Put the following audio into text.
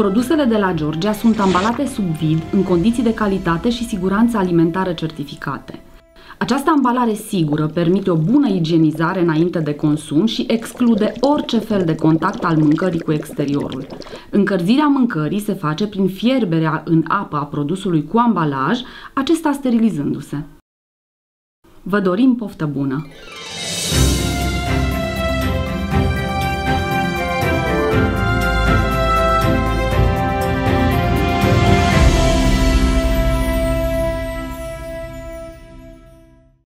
Produsele de la Georgia sunt ambalate sub vid, în condiții de calitate și siguranță alimentară certificate. Această ambalare sigură permite o bună igienizare înainte de consum și exclude orice fel de contact al mâncării cu exteriorul. Încălzirea mâncării se face prin fierberea în apă a produsului cu ambalaj, acesta sterilizându-se. Vă dorim poftă bună!